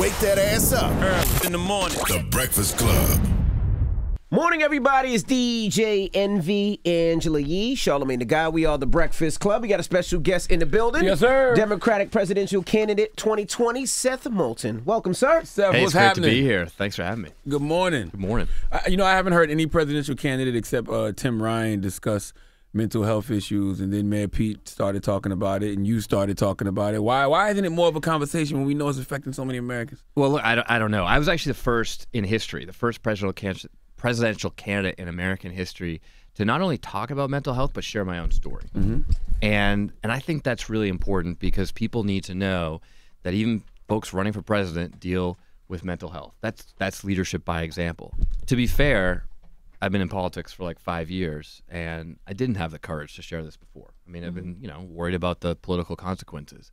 Wake that ass up. Early in the morning. The Breakfast Club. Morning, everybody. It's DJ Envy, Angela Yee, Charlamagne tha God. We are the Breakfast Club. We got a special guest in the building. Yes, sir. Democratic presidential candidate 2020, Seth Moulton. Welcome, sir. Seth, Hey, what's it's great happening? to be here. Thanks for having me. Good morning. Good morning. I, you know, I haven't heard any presidential candidate except uh, Tim Ryan discuss mental health issues, and then Mayor Pete started talking about it, and you started talking about it. Why? Why isn't it more of a conversation when we know it's affecting so many Americans? Well, look, I don't, I don't know. I was actually the first in history, the first presidential candidate, presidential candidate in American history to not only talk about mental health but share my own story. Mm-hmm. And and I think that's really important because people need to know that even folks running for president deal with mental health. That's that's leadership by example. To be fair, I've been in politics for like five years, and I didn't have the courage to share this before. I mean, I've been, you know, worried about the political consequences.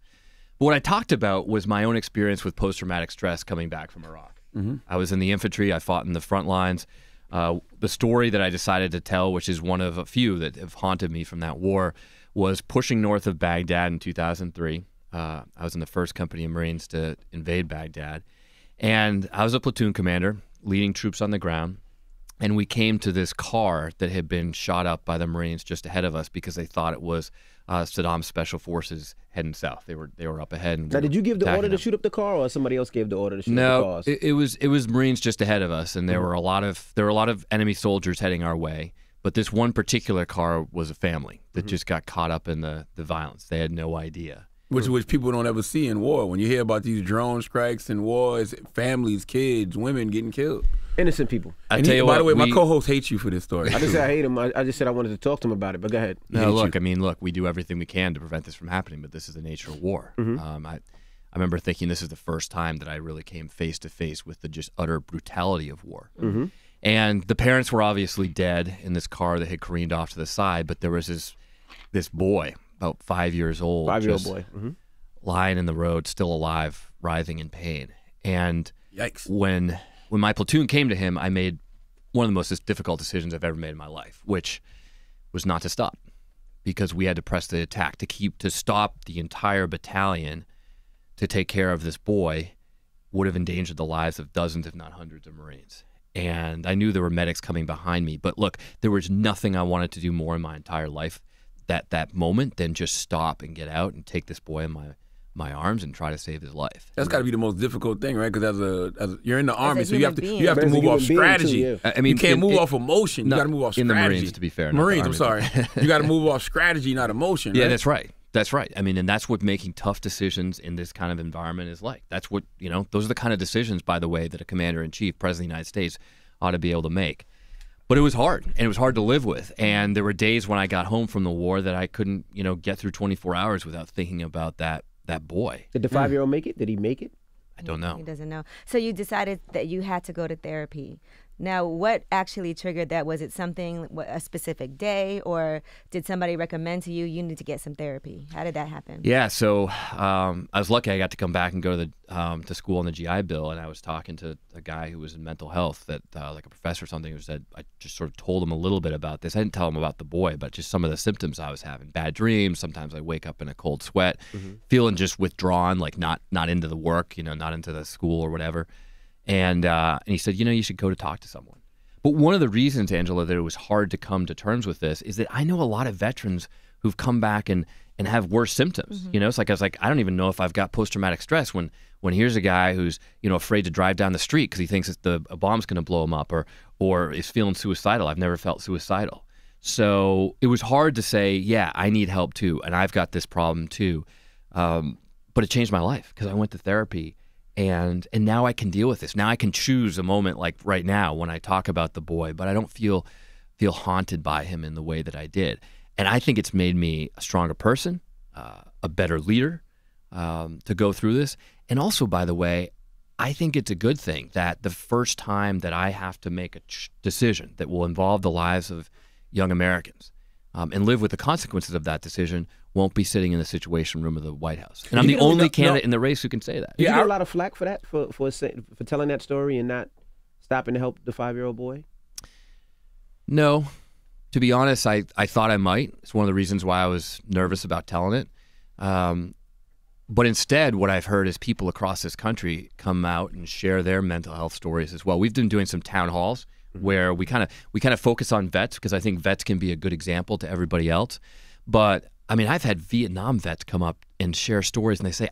But what I talked about was my own experience with post-traumatic stress coming back from Iraq. I was in the infantry. I fought in the front lines. Uh, the story that I decided to tell, which is one of a few that have haunted me from that war, was pushing north of Baghdad in 2003. Uh, I was in the first company of Marines to invade Baghdad, and I was a platoon commander leading troops on the ground and we came to this car that had been shot up by the Marines just ahead of us because they thought it was uh, Saddam's special forces heading south. They were they were up ahead. And Now, we did you give the order to them. shoot up the car, or somebody else gave the order to shoot up the No, it, it was it was Marines just ahead of us, and there Mm-hmm. were a lot of there were a lot of enemy soldiers heading our way. But this one particular car was a family that Mm-hmm. just got caught up in the the violence. They had no idea. Which which people don't ever see in war. When you hear about these drone strikes and wars, families, kids, women getting killed. Innocent people. I And tell he- you by what, the way, my co-host hates you for this story. I just said I hate him. I, I just said I wanted to talk to him about it, but go ahead. No, look, I mean, look, we do everything we can to prevent this from happening, but this is the nature of war. Mm-hmm. Um, I, I remember thinking this is the first time that I really came face to face with the just utter brutality of war. Mm-hmm. And the parents were obviously dead in this car that had careened off to the side, but there was this this boy, about five years old, Five-year-old just boy. hmm lying in the road, still alive, writhing in pain. And Yikes. when when my platoon came to him, I made one of the most difficult decisions I've ever made in my life, which was not to stop because we had to press the attack to keep to stop the entire battalion to take care of this boy would have endangered the lives of dozens if not hundreds of marines and i knew there were medics coming behind me but look there was nothing i wanted to do more in my entire life that that moment than just stop and get out and take this boy in my my arms and try to save his life That's got to be the most difficult thing, right? Because as a, as a you're in the army, so you have to being. you have to move off being, too, strategy. yeah. I- I mean, you can't it- move it- off emotion. You not- got to move off strategy. in the strategy. Marines, to be fair, Marines. I'm sorry. Army. you got to move off strategy, not emotion. Yeah, right? that's right. That's right. I mean, and that's what making tough decisions in this kind of environment is like. That's what, you know, those are the kind of decisions, by the way, that a commander in chief, president of the United States, ought to be able to make. But it was hard, and it was hard to live with. And there were days when I got home from the war that I couldn't, you know, get through 24 hours without thinking about that that boy. Did the hmm. five year old make it? Did he make it? I don't know. He doesn't know. So you decided that you had to go to therapy. Now, what actually triggered that? Was it something, a specific day, or did somebody recommend to you you need to get some therapy? How did that happen? Yeah, so um, I was lucky. I got to come back and go to the um, to school on the GI Bill, and I was talking to a guy who was in mental health, that uh, like a professor or something, who said I just sort of told him a little bit about this. I didn't tell him about the boy, but just some of the symptoms I was having: bad dreams. Sometimes I wake up in a cold sweat, feeling just withdrawn, like not not into the work, you know, not into the school or whatever. And uh, and he said, you know, you should go to talk to someone. But one of the reasons, Angela, that it was hard to come to terms with this is that I know a lot of veterans who've come back and and have worse symptoms. You know, it's like I was like, I don't even know if I've got post traumatic stress when when here's a guy who's you know afraid to drive down the street because he thinks that the a bomb's going to blow him up or or is feeling suicidal. I've never felt suicidal. So it was hard to say, yeah, I need help too, and I've got this problem too. Um, but it changed my life because I went to therapy and and now I can deal with this. Now I can choose a moment like right now when I talk about the boy, but I don't feel feel haunted by him in the way that I did. And I think it's made me a stronger person, uh, a better leader um, to go through this. And also, by the way, I think it's a good thing that the first time that I have to make a decision that will involve the lives of young Americans um, and live with the consequences of that decision won't be sitting in the Situation Room of the White House. And I'm the only no- candidate no. in the race who can say that. Did Yeah, you get a lot of flack for that for for for telling that story and not stopping to help the five year old boy? No. To be honest, I, I thought I might. It's one of the reasons why I was nervous about telling it. Um, but instead, what I've heard is people across this country come out and share their mental health stories as well. We've been doing some town halls where we kind of we kind of focus on vets because I think vets can be a good example to everybody else. But I mean, I've had Vietnam vets come up and share stories, and they say,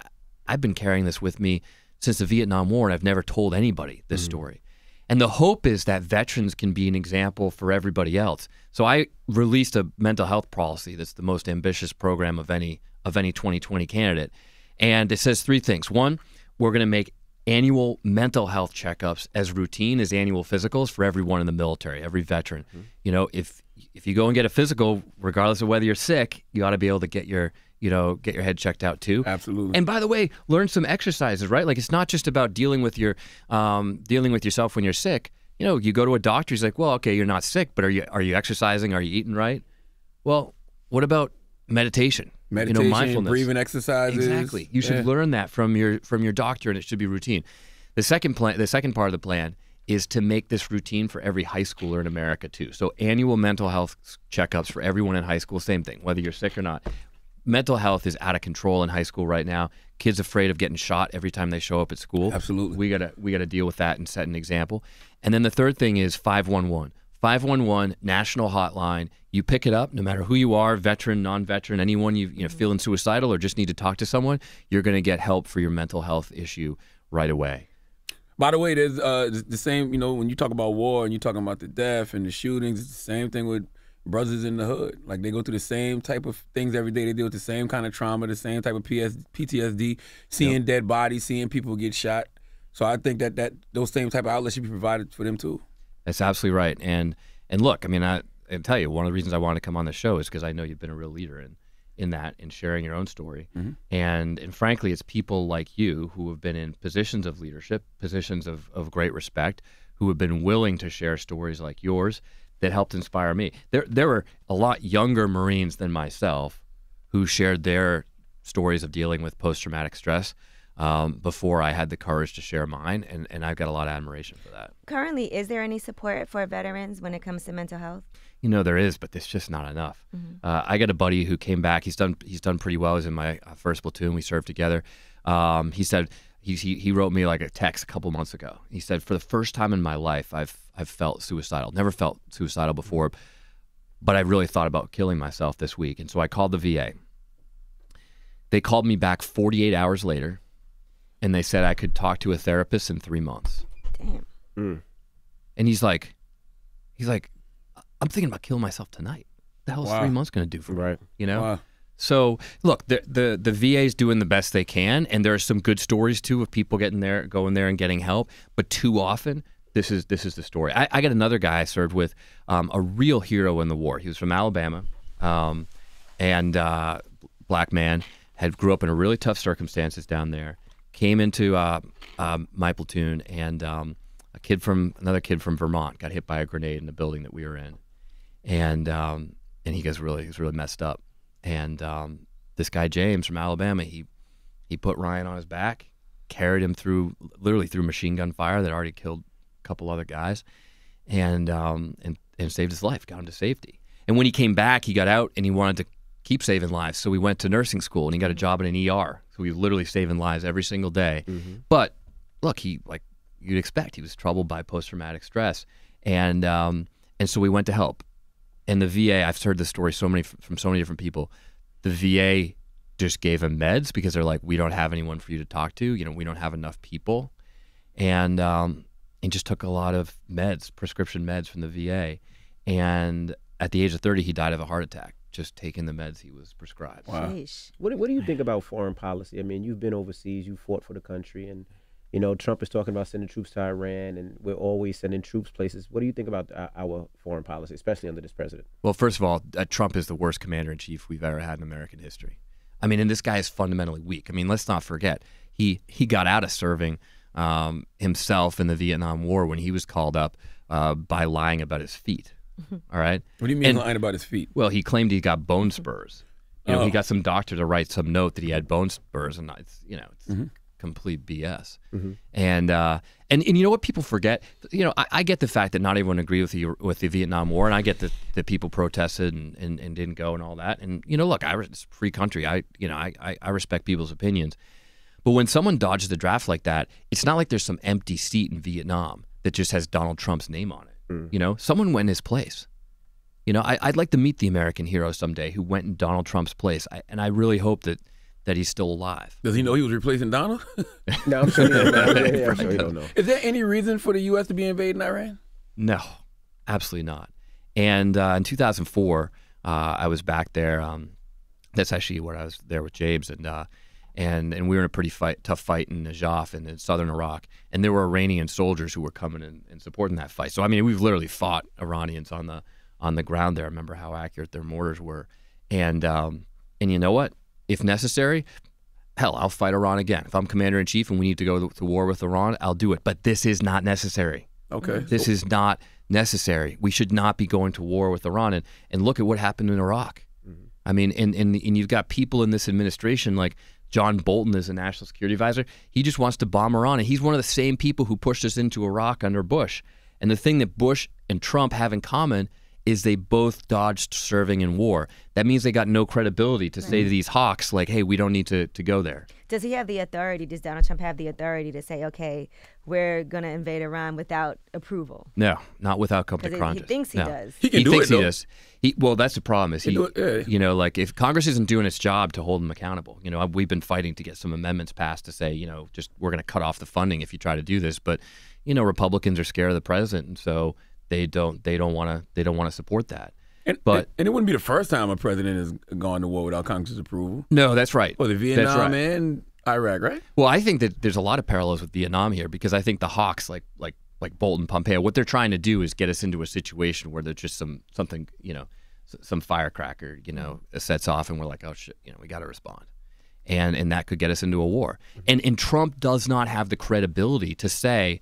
"I've been carrying this with me since the Vietnam War, and I've never told anybody this mm-hmm. story." And the hope is that veterans can be an example for everybody else. So I released a mental health policy that's the most ambitious program of any of any 2020 candidate. And it says three things. One, we're going to make annual mental health checkups as routine as annual physicals for everyone in the military, every veteran. Mm-hmm. You know, if if you go and get a physical, regardless of whether you're sick, you ought to be able to get your you know get your head checked out too. Absolutely. And by the way, learn some exercises, right? Like it's not just about dealing with your um, dealing with yourself when you're sick. You know, you go to a doctor, he's like, "Well, okay, you're not sick, but are you are you exercising? Are you eating right?" Well, what about meditation? Meditation, you know, mindfulness, breathing exercises. Exactly. You should Yeah. learn that from your from your doctor, and it should be routine. The second plan, the second part of the plan, is to make this routine for every high schooler in America too. So annual mental health checkups for everyone in high school. Same thing, whether you're sick or not. Mental health is out of control in high school right now. Kids afraid of getting shot every time they show up at school. Absolutely. We gotta we gotta deal with that and set an example. And then the third thing is five one one. 511 national hotline. You pick it up no matter who you are, veteran, non-veteran, anyone you you know mm-hmm. feeling suicidal or just need to talk to someone, you're going to get help for your mental health issue right away. By the way, there's uh, the- same. You know, when you talk about war and you're talking about the death and the shootings, it's the same thing with brothers in the hood. Like they go through the same type of things every day. They deal with the same kind of trauma, the same type of PS, PTSD, seeing dead bodies, seeing people get shot. So I think that that those same type of outlets should be provided for them too. That's absolutely right. And and look, I mean, I, I tell you, one of the reasons I wanted to come on the show is because I know you've been a real leader in in that in sharing your own story. And and frankly, it's people like you who have been in positions of leadership, positions of, of great respect, who have been willing to share stories like yours that helped inspire me. There there were a lot younger Marines than myself who shared their stories of dealing with post traumatic stress. Um, before I had the courage to share mine, and, and I've got a lot of admiration for that. Currently, is there any support for veterans when it comes to mental health? You know there is, but there's just not enough. Uh, I got a buddy who came back. He's done he's done pretty well. He's in my uh, first platoon. We served together. Um, he said he, he he wrote me like a text a couple months ago. He said for the first time in my life, I've I've felt suicidal. Never felt suicidal before, but I really thought about killing myself this week. And so I called the VA. They called me back 48 hours later, and they said I could talk to a therapist in three months. Damn. And he's like, he's like, I'm thinking about killing myself tonight. The hell's Wow. three months going to do for me? Right. You know. Wow. So look, the the the VA is doing the best they can, and there are some good stories too of people getting there, going there, and getting help. But too often, this is this is the story. I, I got another guy I served with, um, a real hero in the war. He was from Alabama, um, and uh, black man had grew up in a really tough circumstances down there. Came into uh, um, my platoon, and um, a kid from another kid from Vermont got hit by a grenade in the building that we were in and um, and he gets really he's really messed up. And um, this guy James from Alabama, he he put Ryan on his back, carried him through literally through machine gun fire that already killed a couple other guys, and um, and and saved his life, got him to safety. And when he came back, he got out and he wanted to keep saving lives, so we went to nursing school and he got a job in an ER. So was literally saving lives every single day. But look, he like you'd expect, he was troubled by post traumatic stress, and um, and so we went to help and the VA, I've heard this story so many from so many different people. The VA just gave him meds because they're like, we don't have anyone for you to talk to. You know, we don't have enough people, and um, and just took a lot of meds, prescription meds from the VA, and at the age of thirty, he died of a heart attack just taking the meds he was prescribed. Wow. What do, what do you think about foreign policy? I mean, you've been overseas, you fought for the country, and you know Trump is talking about sending troops to Iran, and we're always sending troops places. What do you think about our, our foreign policy, especially under this president? Well, first of all, uh, Trump is the worst commander in chief we've ever had in American history. I mean, and this guy is fundamentally weak. I mean, let's not forget he he got out of serving um, himself in the Vietnam War when he was called up uh, by lying about his feet. All right. What do you mean And- lying about his feet? Well, he claimed he got bone spurs. You know, Oh. he got some doctor to write some note that he had bone spurs, and it's you know it's complete BS. And uh, and and you know what people forget? You know, I, I get the fact that not everyone agreed with the with the Vietnam War, and I get that the people protested and, and, and didn't go and all that. And you know, look, I it's a free country. I you know I, I, I respect people's opinions. But when someone dodges the draft like that, it's not like there's some empty seat in Vietnam that just has Donald Trump's name on it. You know, someone went in his place. You know, I, I'd like to meet the American hero someday who went in Donald Trump's place, I, and I really hope that that he's still alive. Does he know he was replacing Donald? No, I'm sure. He don't know. Yeah, yeah, I'm sure he don't know. Is there any reason for the U.S. to be invading Iran? No, absolutely not. And uh, in 2004, uh, I was back there. Um, that's actually where I was there with James, and uh, and and we were in a pretty fight, tough fight in Najaf and in southern Iraq. And there were Iranian soldiers who were coming and, and supporting that fight. So I mean, we've literally fought Iranians on the on the ground there. I remember how accurate their mortars were, and um, and you know what? If necessary, hell, I'll fight Iran again. If I'm commander in chief and we need to go to war with Iran, I'll do it. But this is not necessary. Okay. This is not necessary. We should not be going to war with Iran. And, and look at what happened in Iraq. Mm-hmm. I mean, and, and, and you've got people in this administration like John Bolton is a national security advisor. He just wants to bomb Iran. And he's one of the same people who pushed us into Iraq under Bush. And the thing that Bush and Trump have in common is they both dodged serving in war. That means they got no credibility to say to these hawks, like, hey, we don't need to, to go there. Does he have the authority? Does Donald Trump have the authority to say, okay, we're gonna invade Iran without approval? No, not without coming to 'Cause he- Congress. he thinks he No. does. He can do thinks it, though. he does. He, well, that's the problem. Is he, do it, yeah. you know, like if Congress isn't doing its job to hold him accountable, you know, we've been fighting to get some amendments passed to say, you know, just we're going to cut off the funding if you try to do this. But, you know, Republicans are scared of the president, and so they don't they don't want to they don't want to support that. And, But- and it wouldn't be the first time a president has gone to war without Congress's approval. No, that's right. Well, the Vietnam right. and Iraq, right? Well, I think that there's a lot of parallels with Vietnam here because I think the Hawks, like like like Bolton, Pompeo, what they're trying to do is get us into a situation where there's just some something, you know, some firecracker, you know, sets off, and we're like, oh shit, you know, we got to respond, and and that could get us into a war. And and Trump does not have the credibility to say,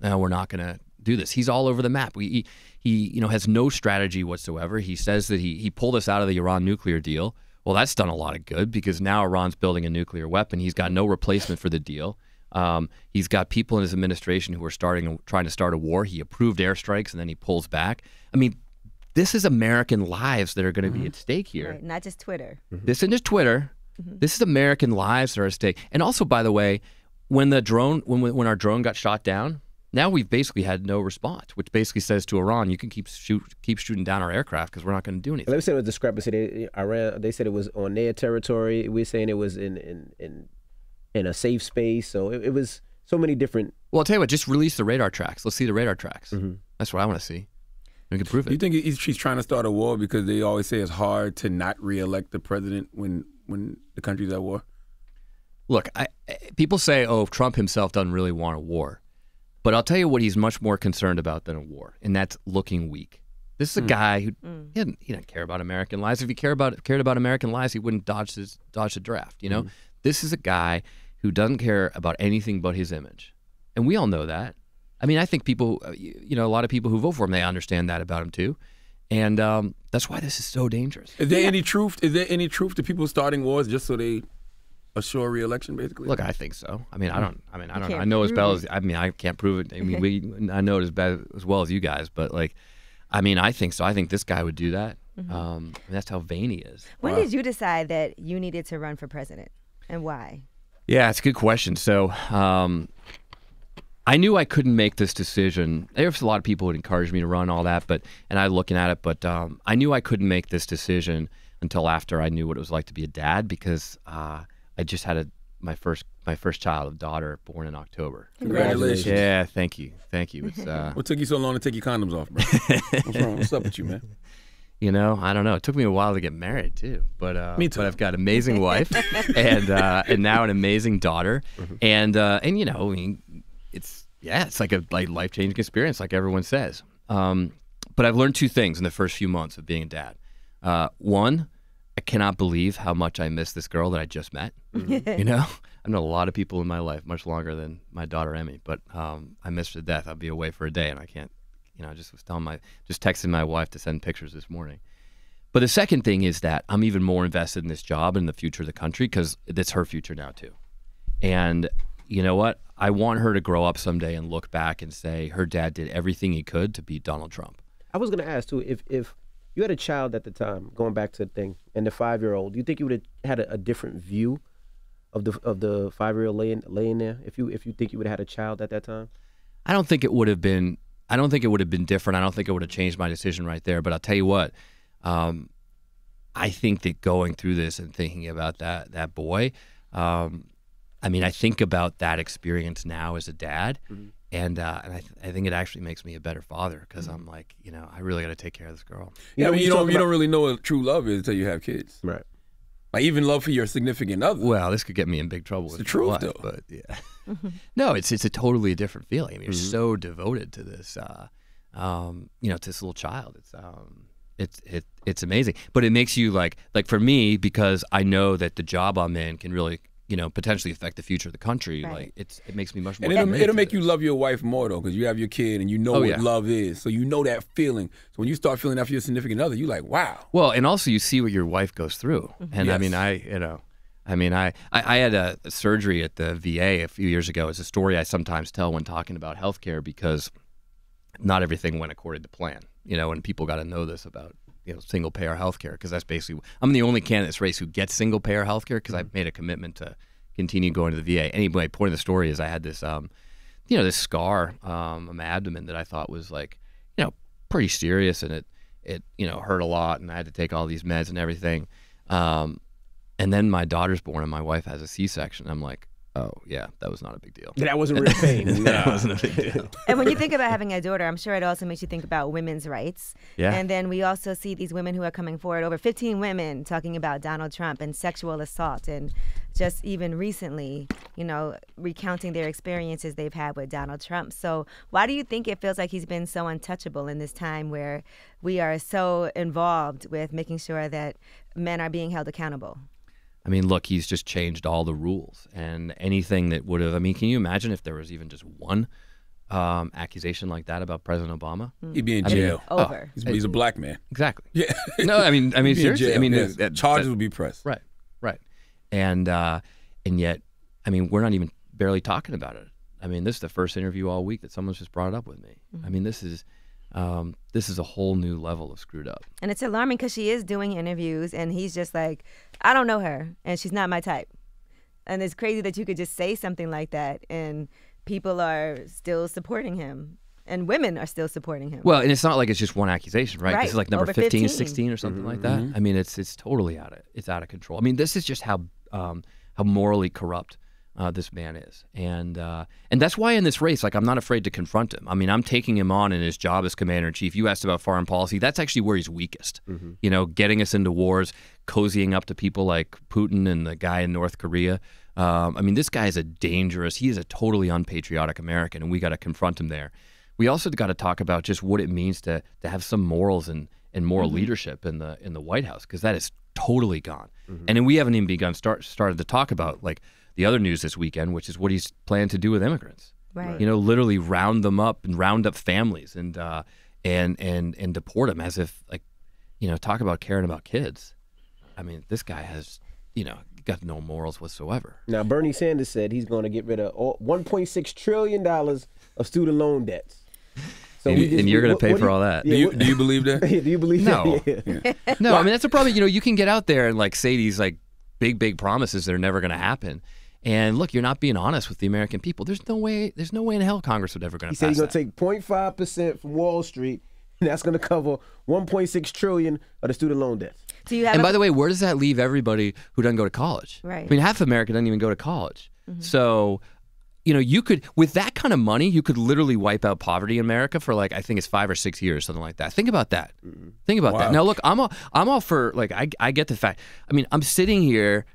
no, we're not going to do this. He's all over the map. We, he, he, you know, has no strategy whatsoever. He says that he he pulled us out of the Iran nuclear deal. Well, that's done a lot of good because now Iran's building a nuclear weapon. He's got no replacement for the deal. Um, he's got people in his administration who are starting trying to start a war. He approved airstrikes and then he pulls back. I mean, this is American lives that are going to be mm-hmm. at stake here. Right, not just Twitter. Mm-hmm. This isn't just Twitter. Mm-hmm. This is American lives that are at stake. And also, by the way, when the drone, when when our drone got shot down, now we've basically had no response, which basically says to Iran, you can keep shoot, keep shooting down our aircraft because we're not going to do anything. Let me say it was discrepancy. They, Iran, they said it was on their territory. We're saying it was in in in, in a safe space. So it, it was so many different. Well, I'll tell you what, just release the radar tracks. Let's see the radar tracks. Mm-hmm. That's what I want to see. We can prove Do you think he's, she's trying to start a war because they always say it's hard to not reelect the president when when the country's at war? Look, I, I- people say, oh, Trump himself doesn't really want a war. But I'll tell you what he's much more concerned about than a war, and that's looking weak. This is a guy who he, didn't, he didn't care about American lives. If he cared about cared about American lives, he wouldn't dodge his dodge the draft. You know, this is a guy who doesn't care about anything but his image, and we all know that. I mean, I think people, uh, you you know, a lot of people who vote for him, they understand that about him too, and um, that's why this is so dangerous. Is there any truth? Is there any truth to people starting wars just so they assure reelection, basically? Look, I think so. I mean, I don't. I mean, I don't. I know as well as. I mean, I can't prove it. I mean, we. I know it as bad as well as you guys, but like, I mean, I think so. I think this guy would do that. Um, and that's how vain he is. When did you decide that you needed to run for president, and why? Yeah, it's a good question. So, um, I knew I couldn't make this decision. There was a lot of people who encouraged me to run all that, but and I looking at it, but um, I knew I couldn't make this decision until after I knew what it was like to be a dad because uh, I just had a my first my first child, a daughter, born in October. Congratulations. Yeah, thank you, thank you. It's uh, What took you so long to take your condoms off, bro? What's wrong? What's up with you, man? you know, I don't know. It took me a while to get married too, but uh, Me too. But I've got an amazing wife and uh, and now an amazing daughter, and uh, and you know, I mean, it's yeah, it's like a like life changing experience, like everyone says. Um, but I've learned two things in the first few months of being a dad. Uh, one, I cannot believe how much I miss this girl that I just met. you know, I've known a lot of people in my life, much longer than my daughter Emmy, but um, I miss her to death. I'll be away for a day, and I can't. You know, I just was telling my, just texting my wife to send pictures this morning. But the second thing is that I'm even more invested in this job and the future of the country because it's her future now too. And you know what? I want her to grow up someday and look back and say her dad did everything he could to beat Donald Trump. I was gonna ask too if if you had a child at the time, going back to the thing, and the five year old, do you think you would have had a, a different view of the of the five year old laying laying there? If you if you think you would have had a child at that time? I don't think it would have been. I don't think it would have been different. I don't think it would have changed my decision right there. But I'll tell you what. Um, I think that going through this and thinking about that that boy, um, I mean, I think about that experience now as a dad, and uh, and I, th- I think it actually makes me a better father because I'm like, you know, I really got to take care of this girl. Yeah, I when mean, you don't you about- don't really know what true love is until you have kids. Right. Like even love for your significant other. Well, this could get me in big trouble. with the truth, wife, though. But yeah, no, it's it's a totally different feeling. I mean, you're so devoted to this, uh, um, you know, to this little child. It's um, it's it, it's amazing. But it makes you like like for me because I know that the job I'm in can really you know potentially affect the future of the country. Right. Like it's it makes me much more. And it'll, it'll to make you love your wife more though, because you have your kid and you know Oh, what yeah. love is. So you know that feeling. So when you start feeling that for your significant other, you're like, wow. Well, and also you see what your wife goes through, mm-hmm. and I mean, I you know, I mean, I I, I had a, a surgery at the VA a few years ago. It's a story I sometimes tell when talking about healthcare because not everything went according to plan. You know, and people got to know this about you know single payer healthcare because that's basically I'm the only candidate in this race who gets single payer healthcare because I've made a commitment to continue going to the VA. Anyway, point of the story is I had this um, you know, this scar um, on my abdomen that I thought was like, you know, pretty serious, and it it you know hurt a lot, and I had to take all these meds and everything. Um, and then my daughter's born, and my wife has a C-section. I'm like, oh yeah, that was not a big deal. That wasn't real pain. that wasn't a big deal. And when you think about having a daughter, I'm sure it also makes you think about women's rights. Yeah. And then we also see these women who are coming forward, over 15 women talking about Donald Trump and sexual assault, and just even recently, you know, recounting their experiences they've had with Donald Trump. So why do you think it feels like he's been so untouchable in this time where we are so involved with making sure that men are being held accountable? I mean, look, he's just changed all the rules, and anything that would have. I mean, can you imagine if there was even just one um, accusation like that about President Obama? Hmm. He'd be in I mean, jail. oh, he's, he's a black man. Exactly. Yeah. No, I mean, I mean, He'd be in seriously. I mean, yes. that- uh, uh, charges that- would be pressed. Right, right, and uh, and yet, I mean, we're not even barely talking about it. I mean, this is the first interview all week that someone's just brought it up with me. Mm-hmm. I mean, this is um, this is a whole new level of screwed up. And it's alarming because she is doing interviews and he's just like, I don't know her and she's not my type. And it's crazy that you could just say something like that and people are still supporting him and women are still supporting him. Well, and it's not like it's just one accusation, right? Right, This is like number over 15, 15. 16 or something like that. I mean, it's it's totally out of it's out of control. I mean, this is just how um, how morally corrupt uh, this man is, and uh, and that's why in this race, like, I'm not afraid to confront him. I mean, I'm taking him on in his job as commander in chief. You asked about foreign policy. That's actually where he's weakest. You know, getting us into wars, cozying up to people like Putin and the guy in North Korea. Um, I mean, this guy is a dangerous. He is a totally unpatriotic American, and we got to confront him there. We also got to talk about just what it means to to have some morals and and moral leadership in the in the White House because that is totally gone. And then we haven't even begun start started to talk about like the other news this weekend, which is what he's planned to do with immigrants. Right. You know, literally round them up and round up families and uh, and and and deport them as if like you know talk about caring about kids. I mean, this guy has you know got no morals whatsoever. Now, Bernie Sanders said he's going to get rid of 1.6 trillion dollars of student loan debts. So And- just- and you're gonna pay what for do all that. Do you, do you believe that? do you believe No. that? Yeah. No, I mean that's a problem. You know, you can get out there and like say these like big, big promises that are never going to happen. And look, you're not being honest with the American people. There's no way. There's no way in hell Congress would ever going He to said pass he's going to take 0.5 percent from Wall Street, and that's going to cover 1.6 trillion of the student loan debt. Do you have and a- by the way, where does that leave everybody who doesn't go to college? Right. I mean, half of America doesn't even go to college. Mm-hmm. So, you know, you could with that kind of money, you could literally wipe out poverty in America for like I think it's five or six years, something like that. Think about that. Mm-hmm. Think about Wow. that. Now, look, I'm all I'm all for like I I get the fact. I mean, I'm sitting here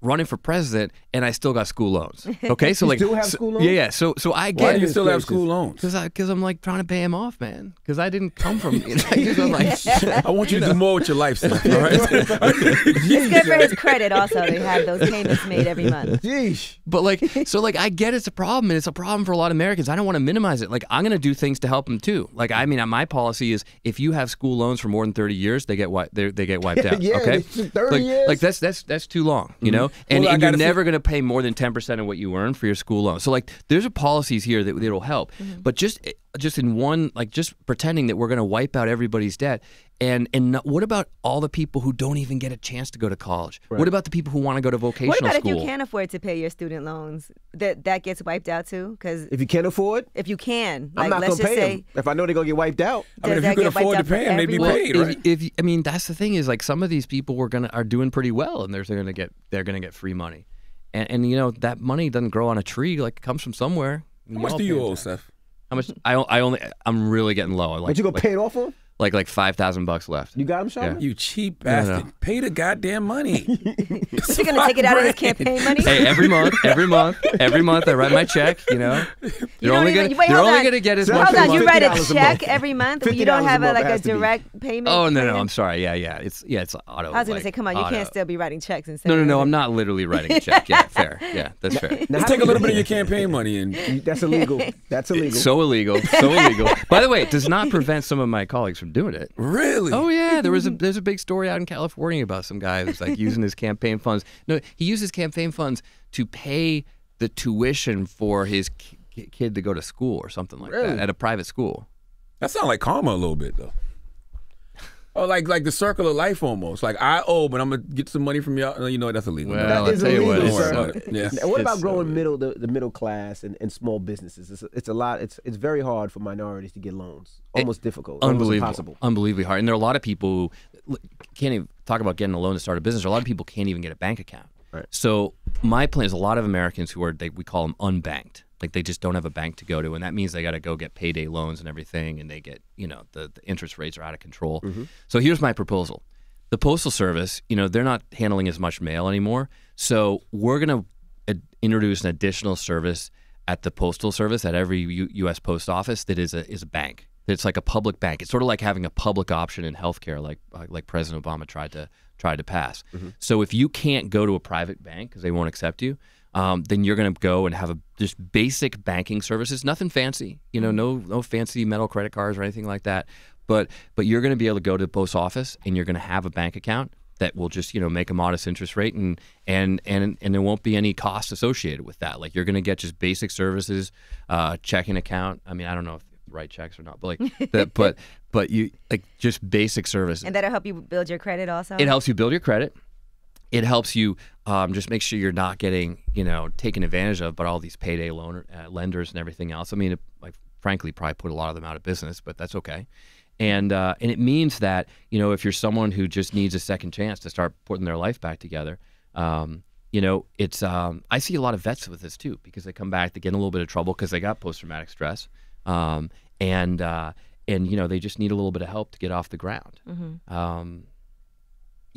running for president and I still got school loans. Okay, so You like still have so- school loans? Yeah, yeah. So so I get. Why get do you still have school loans? because I because I'm like trying to pay him off, man. Because I didn't come from. You know, I I'm like, I want you to do more with your life, son. All right? it's good for his credit also to have those payments made every month. Jeez. But like, so like, I get it's a problem, and it's a problem for a lot of Americans. I don't want to minimize it. Like, I'm going to do things to help them too. Like, I mean, my policy is if you have school loans for more than 30 years, they get wi- they, they get wiped out. Yeah, okay, 30 like, years. like that's that's that's too long. You know, know, and, Well, and you're never going to pay more than ten percent of what you earn for your school loan. So like, there's a policies here that that'll help, Mm-hmm. but just just in one like just pretending that we're going to wipe out everybody's debt. And and what about all the people who don't even get a chance to go to college? What about the people who want to go to vocational school? What about school? if you can't afford to pay your student loans? That that gets wiped out too? Because If you can't afford, if you can, I'm like not let's gonna just pay say, them. If I know they're gonna get wiped out, I mean, if you could get wiped afford to pay for pay 'em, they'd be everyone? paid, if, right? if I mean that's the thing is like some of these people were gonna are doing pretty well and they're, they're gonna get they're gonna get free money, and, and you know that money doesn't grow on a tree like it comes from somewhere. How much do you owe, Seth? How much? I, o- I only I'm really getting low. I like but you gonna like, pay it off on? Like like five thousand bucks left. You got them, Sean? You cheap No, no. bastard. Pay the goddamn money. is he gonna take it out of his campaign money? Hey, every month, every month, every month, I write my check. You know, You they're only even- gonna wait, they're only on. gonna get as much. Hold on, you write a $50 a check every month, but you don't have a, like a has be. direct payment. Oh no, no, plan? I'm sorry. Yeah, yeah. It's yeah, it's auto. I was gonna like, say, come on, you auto. can't still be writing checks and No, no, no. I'm not literally writing a check. Yeah, fair. Yeah, that's fair. Now, Let's take a little bit of your campaign money and That's illegal. That's illegal. So illegal. So illegal. By the way, it does not prevent some of my colleagues from doing it. really. Oh yeah, there was a there's a big story out in California about some guy who's like using his campaign funds. No, he used his campaign funds to pay the tuition for his ki- kid to go to school or something like Really? that at a private school. That sounds like karma a little bit though. Oh, like like the circle of life almost. Like I owe, but I'm gonna get some money from y'all. You know that's illegal. Well, That I'll is tell you what, illegal, sir. Don't worry about it. Uh, yeah. Now, what about so growing weird. middle the, the middle class and, and small businesses? It's, it's a lot. It's it's very hard for minorities to get loans. Almost difficult. Almost unbelievable, impossible. unbelievably hard. And there are a lot of people who can't even talk about getting a loan to start a business. A lot of people can't even get a bank account. Right. So my plan is a lot of Americans who are they, we call them unbanked. Like they just don't have a bank to go to, and that means they got to go get payday loans and everything, and they get you know the, the interest rates are out of control. So here's my proposal: the postal service, you know, they're not handling as much mail anymore, so we're gonna introduce an additional service at the postal service at every U- U.S. post office that is a is a bank. It's like a public bank. It's sort of like having a public option in healthcare, like uh, like President Obama tried to tried to pass. So if you can't go to a private bank because they won't accept you, um, then you're going to go and have a just basic banking services, nothing fancy, you know, no no fancy metal credit cards or anything like that. But but you're going to be able to go to the post office and you're going to have a bank account that will just you know make a modest interest rate and and and and there won't be any cost associated with that. Like you're going to get just basic services, uh, checking account. I mean, I don't know if write checks or not, but like that, but but you like just basic services. And that'll help you build your credit also. It helps you build your credit. It helps you um, just make sure you're not getting, you know, taken advantage of, but all these payday loaner, uh, lenders and everything else. I mean, it, like frankly, probably put a lot of them out of business, but that's okay. And uh, and it means that you know if you're someone who just needs a second chance to start putting their life back together, um, you know, it's um, I see a lot of vets with this too because they come back, they get in a little bit of trouble because they got post traumatic stress, um, and uh, and you know they just need a little bit of help to get off the ground. Um,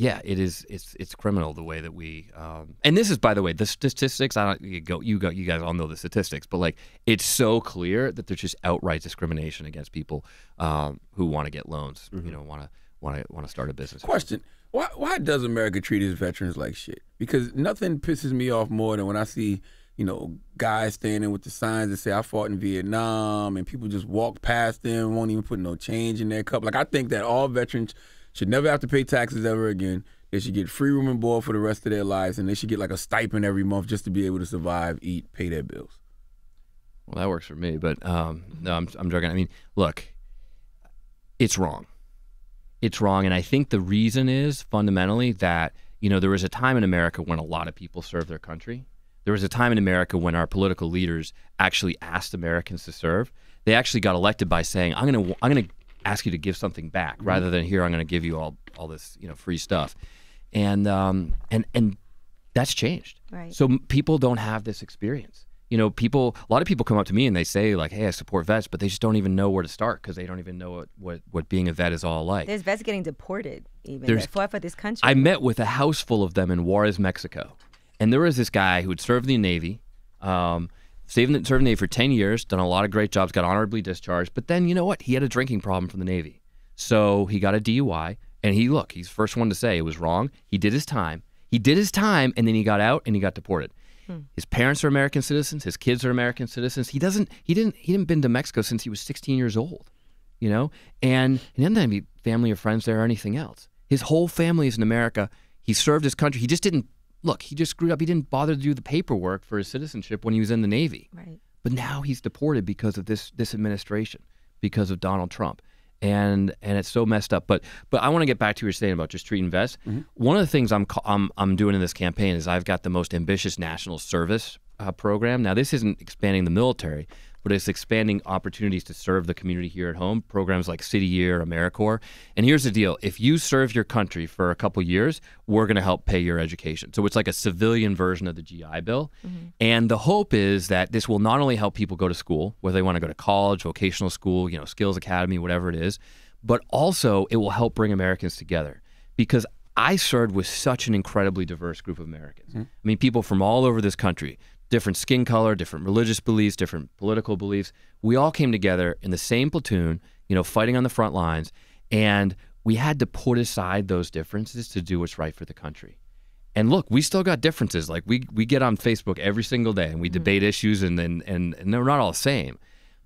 yeah, it is. It's it's criminal the way that we. Um, and this is, by the way, the statistics. I don't you go. You go. You guys all know the statistics, but like, it's so clear that there's just outright discrimination against people um, who want to get loans. You know, want to want to want to start a business. Question: Why why does America treat its veterans like shit? Because nothing pisses me off more than when I see you know guys standing with the signs that say I fought in Vietnam, and people just walk past them, won't even put no change in their cup. Like I think that all veterans should never have to pay taxes ever again. They should get free room and board for the rest of their lives, and they should get like a stipend every month just to be able to survive, eat, pay their bills. Well, that works for me, but um, no, I'm I'm joking. I mean, look, it's wrong. It's wrong, and I think the reason is fundamentally that you know there was a time in America when a lot of people served their country. There was a time in America when our political leaders actually asked Americans to serve. They actually got elected by saying, "I'm to I'm to ask you to give something back, rather than here I'm going to give you all all this you know free stuff," and um, and and that's changed. Right. So people don't have this experience. You know, people. A lot of people come up to me and they say like, "Hey, I support vets," but they just don't even know where to start because they don't even know what, what what being a vet is all like. There's vets getting deported even There's- for this country. I met with a house full of them in Juarez, Mexico, and there was this guy who had served in the Navy, um, the served in the Navy for ten years, done a lot of great jobs, got honorably discharged. But then you know what? He had a drinking problem from the Navy, so he got a DUI. And he look, he's the first one to say it was wrong. He did his time. He did his time, and then he got out and he got deported. Hmm. His parents are American citizens. His kids are American citizens. He doesn't. He didn't. He didn't been to Mexico since he was 16 years old you know, and he didn't have any family or friends there or anything else. His whole family is in America. He served his country. He just didn't look, he just screwed up. He didn't bother to do the paperwork for his citizenship when he was in the Navy. Right. But now he's deported because of this this administration, because of Donald Trump. And and it's so messed up. But but I want to get back to what you're saying about just treating vets. One of the things I'm I'm I'm doing in this campaign is I've got the most ambitious national service uh, program. Now this isn't expanding the military, but it's expanding opportunities to serve the community here at home. Programs like City Year, AmeriCorps. And here's the deal: if you serve your country for a couple years, we're going to help pay your education. So it's like a civilian version of the GI Bill. Mm-hmm. And the hope is that this will not only help people go to school, whether they want to go to college, vocational school, you know, skills academy, whatever it is, but also it will help bring Americans together because I served with such an incredibly diverse group of Americans. Mm-hmm. I mean, people from all over this country, different skin color, different religious beliefs, different political beliefs. We all came together in the same platoon, you know, fighting on the front lines, and we had to put aside those differences to do what's right for the country. And look, we still got differences. Like we we get on Facebook every single day and we mm-hmm. debate issues and and, and and they're not all the same.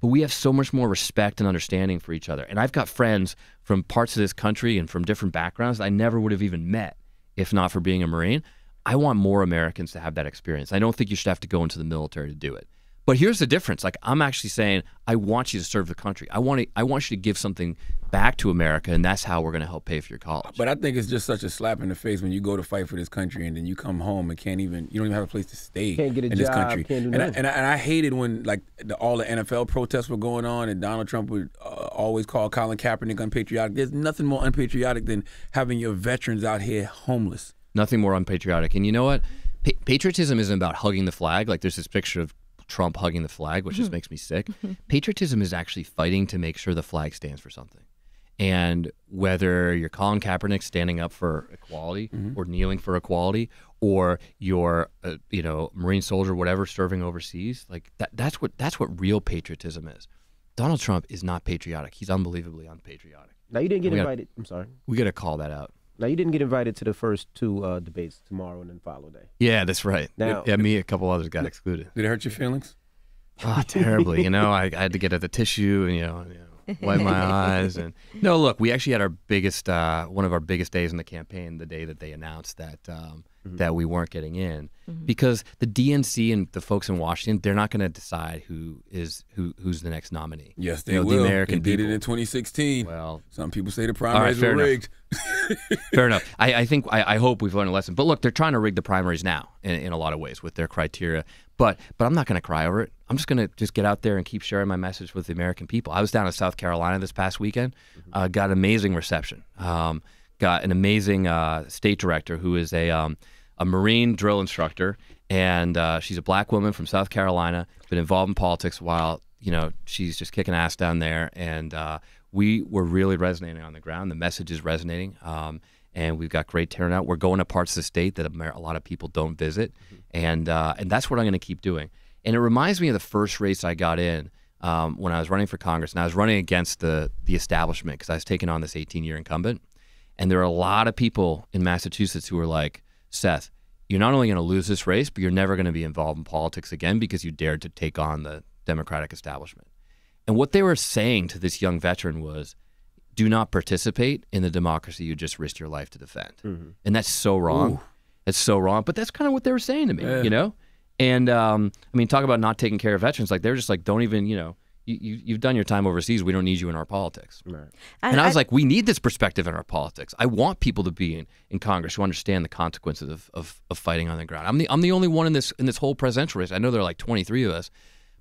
But we have so much more respect and understanding for each other. And I've got friends from parts of this country and from different backgrounds that I never would have even met if not for being a Marine. I want more Americans to have that experience. I don't think you should have to go into the military to do it. But here's the difference. Like I'm actually saying, I want you to serve the country. I want to, I want you to give something back to America, and that's how we're going to help pay for your college. But I think it's just such a slap in the face when you go to fight for this country and then you come home and can't even you don't even have a place to stay Can't get a in this job, country. can't do and, I, nothing. and, I, and I hated when like the, all the NFL protests were going on and Donald Trump would uh, always call Colin Kaepernick unpatriotic. There's nothing more unpatriotic than having your veterans out here homeless. Nothing more unpatriotic. And you know what? Pa- patriotism isn't about hugging the flag. Like there's this picture of Trump hugging the flag, which just mm-hmm. makes me sick. Mm-hmm. Patriotism is actually fighting to make sure the flag stands for something. And whether you're Colin Kaepernick standing up for equality mm-hmm. or kneeling for equality, or you're, uh, you know, Marine soldier, whatever, serving overseas, like that, that's what that's what real patriotism is. Donald Trump is not patriotic. He's unbelievably unpatriotic. Now you didn't get We gotta- invited. I'm sorry. We got to call that out. Now you didn't get invited to the first two uh, debates tomorrow and then follow day. Yeah, that's right. Now- yeah, me, a couple others got excluded. Did it hurt your feelings? Oh, terribly. You know, I, I had to get at the tissue and you know, you know, wipe my eyes. And no, look, we actually had our biggest, uh, one of our biggest days in the campaign, the day that they announced that um, that we weren't getting in, because the DNC and the folks in Washington, they're not going to decide who is who who's the next nominee. Yes, they You know, will. The American they did people. it in 2016. Well, Some people say the primaries fair were enough. Fair enough. I, I think I, I hope we've learned a lesson. But look, they're trying to rig the primaries now in, in a lot of ways with their criteria. But but I'm not going to cry over it. I'm just going to just get out there and keep sharing my message with the American people. I was down in South Carolina this past weekend. Uh, got amazing reception. Um, got an amazing uh, state director who is a um, a Marine drill instructor, and uh, she's a black woman from South Carolina. Been involved in politics while. You know, she's just kicking ass down there, and uh, we were really resonating on the ground. The message is resonating, um, and we've got great turnout. We're going to parts of the state that a lot of people don't visit, and uh, and that's what I'm going to keep doing. And it reminds me of the first race I got in um, when I was running for Congress, and I was running against the the establishment because I was taking on this 18 year incumbent, and there are a lot of people in Massachusetts who were like, Seth, you're not only going to lose this race, but you're never going to be involved in politics again because you dared to take on the Democratic establishment. And what they were saying to this young veteran was, do not participate in the democracy you just risked your life to defend. And that's so wrong. That's so wrong. But that's kind of what they were saying to me, you know? And um, I mean, talk about not taking care of veterans. Like, they're just like, don't even, you know, you, you, you've done your time overseas. We don't need you in our politics. And I was like, we need this perspective in our politics. I want people to be in, in Congress who understand the consequences of, of, of fighting on the ground. I'm the I'm the only one in this in this whole presidential race. I know there are like 23 of us,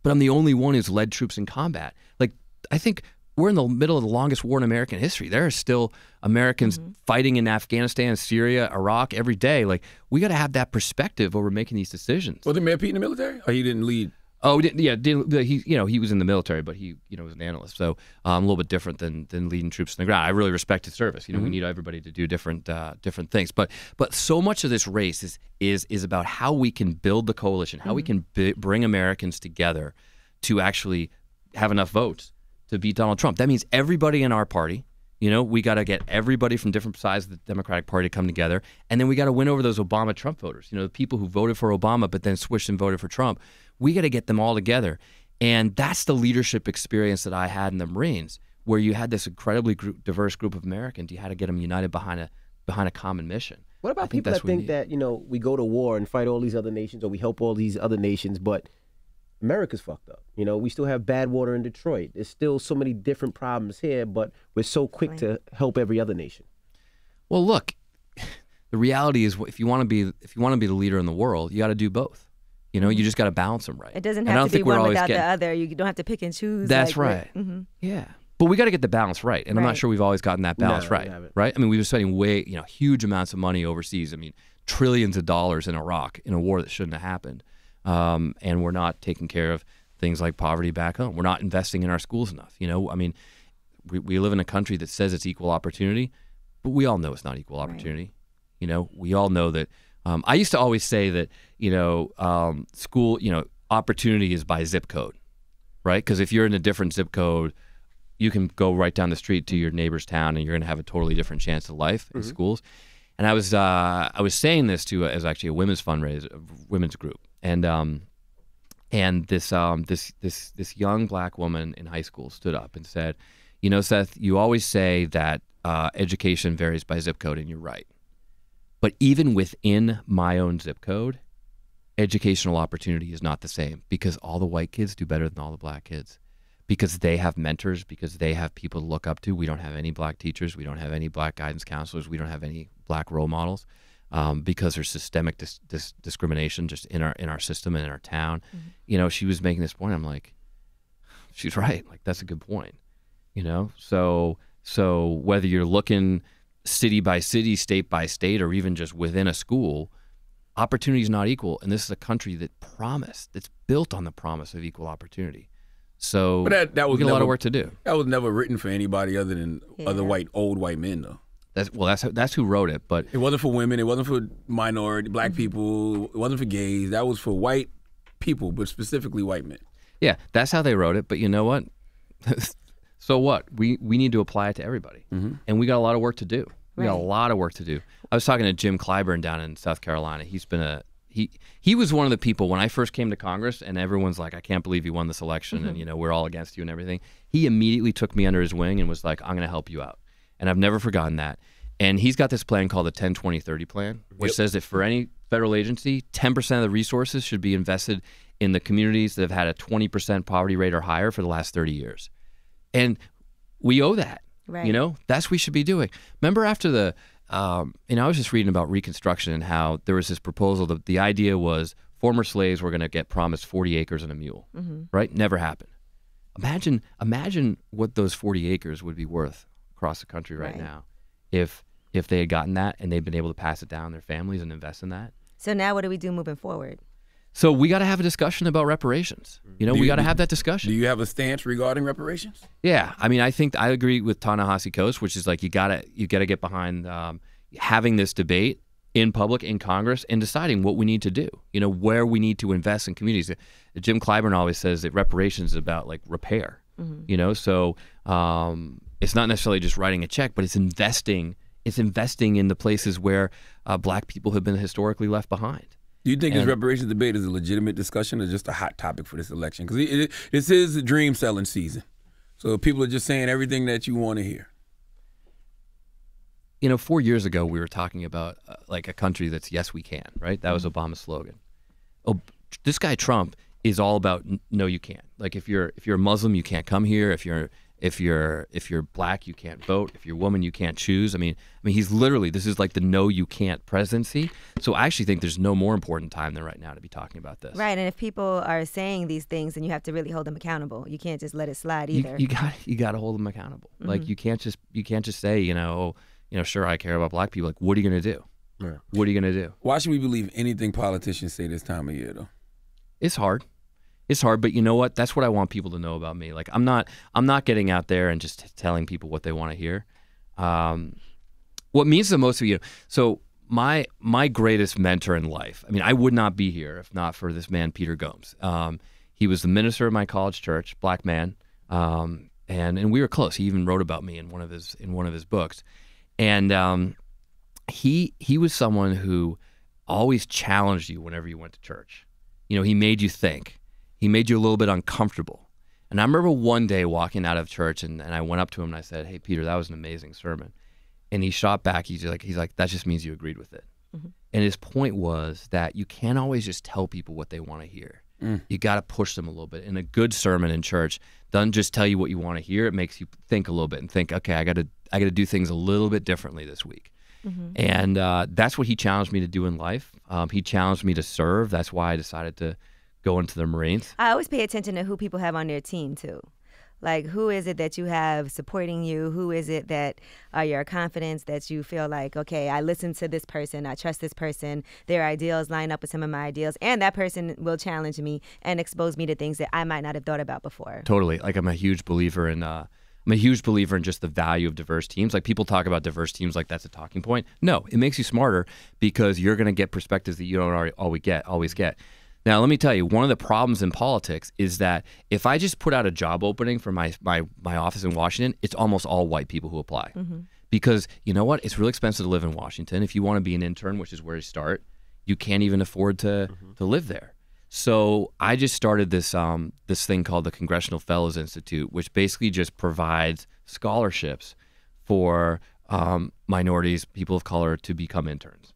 but I'm the only one who's led troops in combat. Like I think we're in the middle of the longest war in American history. There are still Americans mm-hmm. fighting in Afghanistan, Syria, Iraq every day. Like we got to have that perspective over making these decisions. Was it Mayor Pete in the military? Or he didn't lead? Oh, yeah, he you know he was in the military, but he you know was an analyst, so um, a little bit different than than leading troops on the ground. I really respect his service. You know, we need everybody to do different uh, different things, but but so much of this race is is is about how we can build the coalition, how we can b- bring Americans together to actually have enough votes to beat Donald Trump. That means everybody in our party. You know, we got to get everybody from different sides of the Democratic Party to come together, and then we got to win over those Obama Trump voters. You know, the people who voted for Obama but then switched and voted for Trump. We got to get them all together, and that's the leadership experience that I had in the Marines, where you had this incredibly group, diverse group of Americans. You had to get them united behind a behind a common mission. What about think people that think that you know we go to war and fight all these other nations, or we help all these other nations, but America's fucked up. You know, we still have bad water in Detroit. There's still so many different problems here, but we're so quick to help every other nation. Well, look, the reality is, if you want to be if you want to be the leader in the world, you got to do both. You know, you just got to balance them right. Mm-hmm. It doesn't have don't to be we're one without getting- the other. You don't have to pick and choose. That's like, right. hmm Yeah. But we got to get the balance right. And I'm not sure we've always gotten that balance No, right. Right? I mean, we've been spending way, you know, huge amounts of money overseas. I mean, trillions of dollars in Iraq in a war that shouldn't have happened. Um, and we're not taking care of things like poverty back home. We're not investing in our schools enough. You know, I mean, we, we live in a country that says it's equal opportunity, but we all know it's not equal opportunity. You know, we all know that. Um, I used to always say that, you know, um, school, you know, opportunity is by zip code, right? Because if you're in a different zip code, you can go right down the street to your neighbor's town and you're going to have a totally different chance of life in schools. And I was uh, I was saying this to as actually a women's fundraiser, a women's group, and um, and this um, this this this young black woman in high school stood up and said, "You know, Seth, you always say that uh, education varies by zip code, and you're right. But even within my own zip code, educational opportunity is not the same because all the white kids do better than all the black kids." because they have mentors, because they have people to look up to. We don't have any black teachers. We don't have any black guidance counselors. We don't have any black role models um, because there's systemic dis- dis- discrimination just in our in our system and in our town. You know, she was making this point. I'm like, she's right. Like that's a good point. You know, so so whether you're looking city by city, state by state, or even just within a school, opportunity is not equal. And this is a country that promised, that's built on the promise of equal opportunity. So But that- that was got a lot of work to do. That was never written for anybody other than other white old white men though. That's well, that's that's who wrote it. But It wasn't for women. It wasn't for minority black mm-hmm. people. It wasn't for gays. That was for white people, but specifically white men. yeah, that's how they wrote it. But you know what? so what? We we need to apply it to everybody, mm-hmm. and we got a lot of work to do. We got a lot of work to do. I was talking to Jim Clyburn down in South Carolina. He's been a he he was one of the people when I first came to Congress, and everyone's like, "I can't believe you won this election," and mm-hmm. you know we're all against you and everything. He immediately took me under his wing and was like, "I'm going to help you out," and I've never forgotten that. And he's got this plan called the 10 20 30 plan, which says that for any federal agency, 10% of the resources should be invested in the communities that have had a 20% poverty rate or higher for the last 30 years. And we owe that. Right. You know, that's what we should be doing. Remember after the, um, you know, I was just reading about Reconstruction and how there was this proposal that the idea was former slaves were going to get promised 40 acres and a mule, right? Never happened. Imagine, imagine what those 40 acres would be worth across the country right, Right. now, if if they had gotten that and they'd been able to pass it down their families and invest in that. So now, what do we do moving forward? So we got to have a discussion about reparations. You know, Do we got to have that discussion. Do you have a stance regarding reparations? Yeah, I mean, I think I agree with Ta-Nehisi Coates, which is like you gotta you gotta get behind um, having this debate in public in Congress and deciding what we need to do. You know, where we need to invest in communities. Jim Clyburn always says that reparations is about like repair. You know, so um, it's not necessarily just writing a check, but it's investing. It's investing in the places where uh, Black people have been historically left behind. Do you think this And- reparations debate is a legitimate discussion or just a hot topic for this election? Because this is dream selling season. So people are just saying everything that you want to hear. you know, four years ago we were talking about uh, like a country that's yes we can, right? That was Obama's slogan. Oh, this guy Trump is all about no you can't. Like if you're if you're a Muslim you can't come here. If you're if you're if you're black you can't vote. If you're a woman you can't choose. I mean, I mean he's literally this is like the no you can't presidency. So I actually think there's no more important time than right now to be talking about this. Right, and if people are saying these things, then you have to really hold them accountable. You can't just let it slide either. you got you got to hold them accountable. Like mm-hmm. you can't just you can't just say you know oh, you know sure I care about black people. Like what are you gonna do? Right. What are you gonna do? Why should we believe anything politicians say this time of year, though? it's hard it's hard but you know what? That's what i want people to know about me. Like i'm not i'm not getting out there and just telling people what they want to hear. Um, what means the most to you so my my greatest mentor in life i mean i would not be here if not for this man peter gomes. Um, he was the minister of my college church black man um, and and we were close. He even wrote about me in one of his in one of his books. And um, he he was someone who always challenged you whenever you went to church. You know, he made you think. He made you a little bit uncomfortable. And I remember one day walking out of church and, and I went up to him and I said, Hey Peter, that was an amazing sermon. And he shot back, he's like he's like, That just means you agreed with it. And his point was that you can't always just tell people what they want to hear. You got to push them a little bit. And a good sermon in church doesn't just tell you what you want to hear. It makes you think a little bit and think, okay, I got to I got to do things a little bit differently this week. And uh, that's what he challenged me to do in life. Um, he challenged me to serve. That's why I decided to go into the Marines. I always pay attention to who people have on their team too. Like who is it that you have supporting you? Who is it that are your confidence that you feel like, okay, I listen to this person, I trust this person, their ideals line up with some of my ideals, and that person will challenge me and expose me to things that I might not have thought about before. Totally. Like I'm a huge believer in uh I'm a huge believer in just the value of diverse teams. Like people talk about diverse teams like that's a talking point. No, it makes you smarter because you're going to get perspectives that you don't already always get, always get. Now, let me tell you, one of the problems in politics is that if I just put out a job opening for my my my office in Washington, it's almost all white people who apply. Because you know what? It's really expensive to live in Washington. If you want to be an intern, which is where you start, you can't even afford to to live there. So I just started this um, this thing called the Congressional Fellows Institute, which basically just provides scholarships for um, minorities, people of color, to become interns,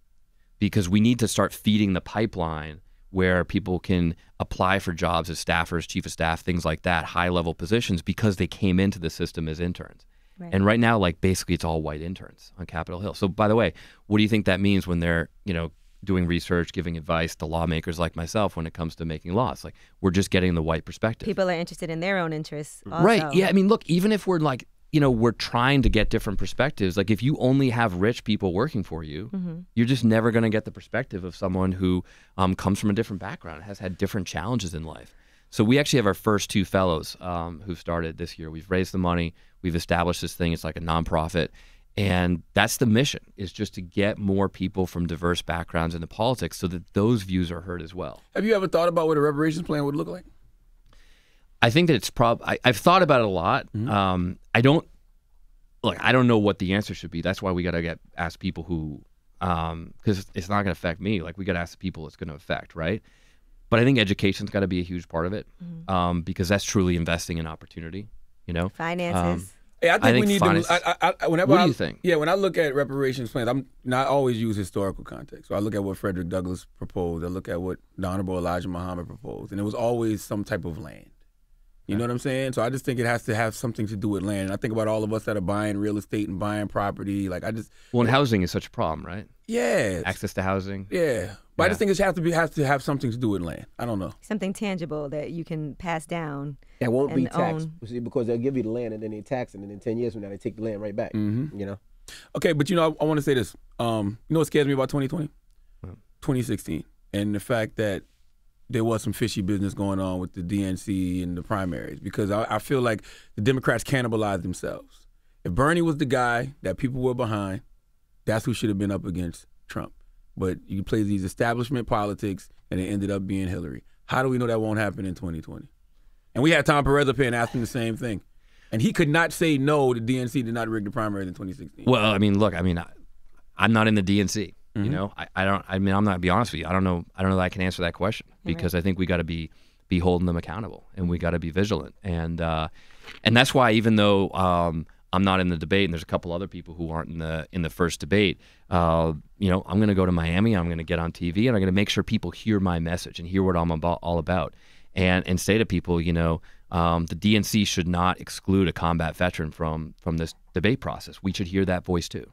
because we need to start feeding the pipeline where people can apply for jobs as staffers, chief of staff, things like that, high level positions, because they came into the system as interns. Right. And right now, like basically, it's all white interns on Capitol Hill. So, by the way, what do you think that means when they're, you know, doing research, giving advice to lawmakers like myself when it comes to making laws? Like, we're just getting the white perspective. People are interested in their own interests. Also. Right. Yeah. I mean, look, even if we're like, you know, we're trying to get different perspectives. Like, if you only have rich people working for you, you're just never going to get the perspective of someone who um, comes from a different background, has had different challenges in life. So we actually have our first two fellows um, who started this year. We've raised the money. We've established this thing. It's like a nonprofit, and that's the mission: is just to get more people from diverse backgrounds into politics, so that those views are heard as well. Have you ever thought about what a reparations plan would look like? I think that it's prob. I, I've thought about it a lot. Um, I don't look. I don't know what the answer should be. That's why we got to get ask people who, because it's not going to affect me. Like we got to ask the people it's going to affect, right? But I think education's got to be a huge part of it, um, because that's truly investing in opportunity. You know, Finances. Hey, I think, I think we need finance- to. I, I, I, whenever What do I- you think? Yeah, when I look at reparations plans, I'm not always use historical context. So I look at what Frederick Douglass proposed. I look at what the Honorable Elijah Muhammad proposed, and it was always some type of land. You know what I'm saying? So I just think it has to have something to do with land. And I think about all of us that are buying real estate and buying property. Like I just, well, and housing is such a problem, right? yeah, Access to housing. yeah. But I just think it has to be has to have something to do with land. I don't know. Something tangible that you can pass down. That won't be taxed own. See, because they'll give you the land and then they tax it, and then ten years from now they take the land right back. Mm-hmm. You know, Okay, but you know, I, I want to say this. Um, you know what scares me about 2020? 2016. And the fact that there was some fishy business going on with the DNC and the primaries because I, I feel like the Democrats cannibalized themselves. If Bernie was the guy that people were behind, that's who should have been up against Trump. But you play these establishment politics and it ended up being Hillary. How do we know that won't happen in 2020? And we had Tom Perez up here and him the same thing. And he could not say no, the DNC did not rig the primaries in 2016. Well, I mean, look, I mean, I, I'm not in the DNC. You know, I, I don't. I mean, I'm not. To be honest with you, I don't know. I don't know that I can answer that question because I think we got to be be holding them accountable and we got to be vigilant. And uh, and that's why even though um, I'm not in the debate and there's a couple other people who aren't in the in the first debate, uh, you know, I'm going to go to Miami. I'm going to get on TV and I'm going to make sure people hear my message and hear what I'm about, all about, and and say to people, you know. Um, the DNC should not exclude a combat veteran from from this debate process. We should hear that voice too.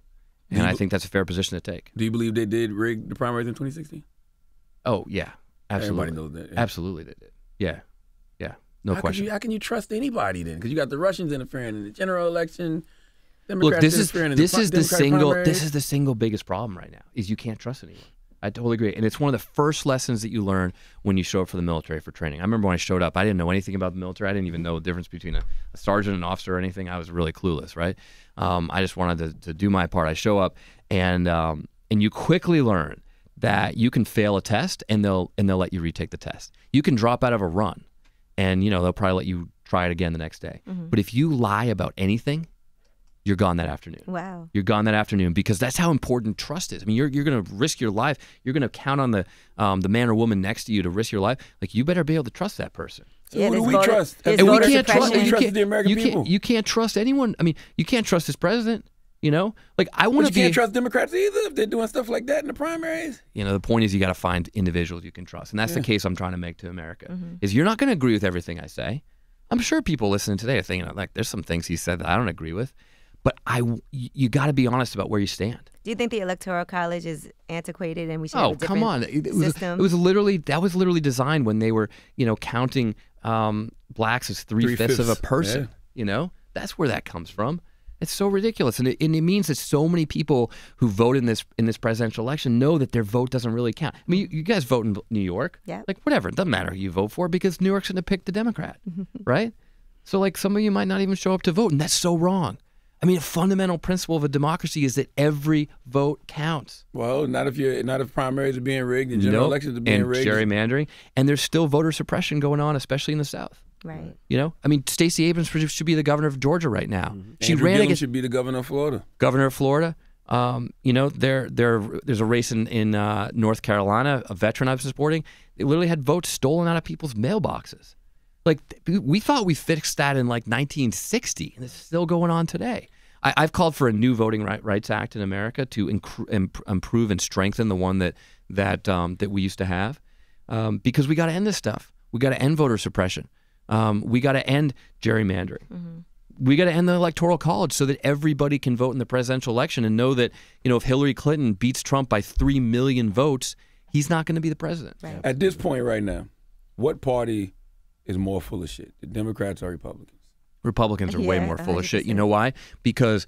And I think that's a fair position to take. Do you believe they did rig the primaries in 2016? Oh yeah, absolutely. Everybody knows that. yeah. Absolutely, they did. Yeah, yeah, no how question. Can you, how can you trust anybody then? Because you got the Russians interfering in the general election. Look, this is this the is the single primaries. this is the single biggest problem right now is you can't trust anyone. I totally agree, and it's one of the first lessons that you learn when you show up for the military for training. I remember when I showed up, I didn't know anything about the military. I didn't even know the difference between a, a sergeant and an officer or anything. I was really clueless, right? Um, I just wanted to, to do my part. I show up, and um, and you quickly learn that you can fail a test, and they'll and they'll let you retake the test. You can drop out of a run, and you know they'll probably let you try it again the next day. But if you lie about anything, you're gone that afternoon. Wow. You're gone that afternoon because that's how important trust is. I mean, you're you're going to risk your life. You're going to count on the um, the man or woman next to you to risk your life. Like you better be able to trust that person. So Yeah, who do we voter- trust? And And we can't trust. suppression. You Trust can't, the American you people. Can't, you can't trust anyone. I mean, you can't trust this president. You know, like I want But to you can't trust Democrats either if they're doing stuff like that in the primaries. you know, the point is you got to find individuals you can trust, and that's the case I'm trying to make to America. Mm-hmm. Is you're not going to agree with everything I say. I'm sure people listening today are thinking like, there's some things he said that I don't agree with, but I, you, you got to be honest about where you stand. Do you think the electoral college is antiquated and we should have Oh a come on! It, it was system? it was literally that was literally designed when they were you know counting um, blacks as three fifths of a person. yeah. You know that's where that comes from. It's so ridiculous, and it, and it means that so many people who vote in this in this presidential election know that their vote doesn't really count. I mean, you, you guys vote in New York, Yeah. Like whatever, it doesn't matter who you vote for because New York's going to pick the Democrat, right? So like some of you might not even show up to vote, and that's so wrong. I mean, a fundamental principle of a democracy is that every vote counts. Well, not if you're not if primaries are being rigged and general Nope. elections are being and rigged. gerrymandering, and there's still voter suppression going on, especially in the South. right. You know, I mean, Stacey Abrams should be the governor of Georgia right now. She Andrew ran Gillum against should be the governor of Florida. governor of Florida. Um, you know, there, there, there's a race in in uh, North Carolina. A veteran I was supporting, they literally had votes stolen out of people's mailboxes. Like we thought we fixed that in like 1960, and it's still going on today. I, I've called for a new Voting Rights Act in America to incre- imp- improve and strengthen the one that that um, that we used to have, um, because we got to end this stuff. We got to end voter suppression. Um, we got to end gerrymandering we got to end the electoral college so that everybody can vote in the presidential election and know that you know if Hillary Clinton beats Trump by three million votes, he's not going to be the president. Right. At this point right now, what party is more full of shit, the Democrats are Republicans? Republicans are way Yeah, more full of shit. You know why? Because